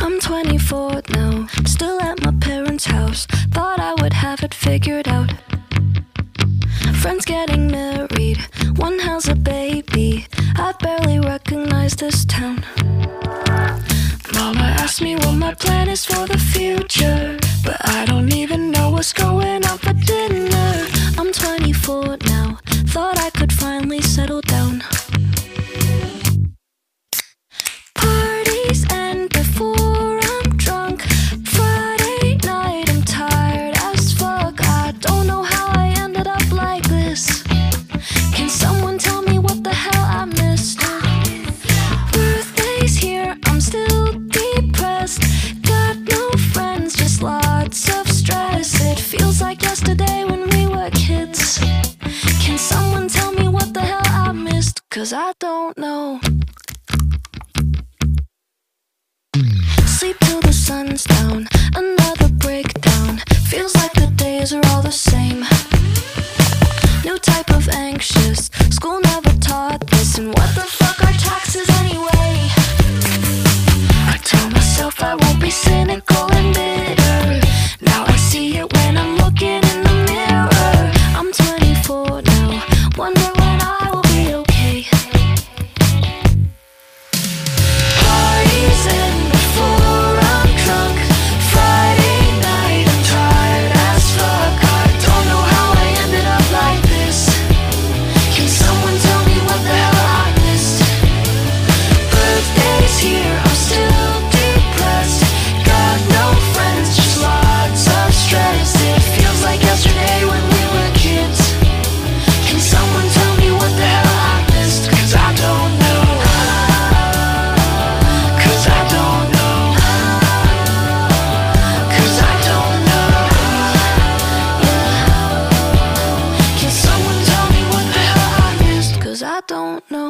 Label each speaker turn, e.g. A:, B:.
A: I'm 24 now, still at my parents' house. Thought I would have it figured out. Friends getting married, one has a baby. I barely recognize this town. Mama asked me what my plan is for the future, but I don't even know what's going on for dinner. I'm 24 now, thought I could finally settle down. Cause I don't know. Sleep till the sun's down, another breakdown. Feels like the days are all the same. New type of anxious. School never taught this, and what the fuck are taxes anyway? I don't know.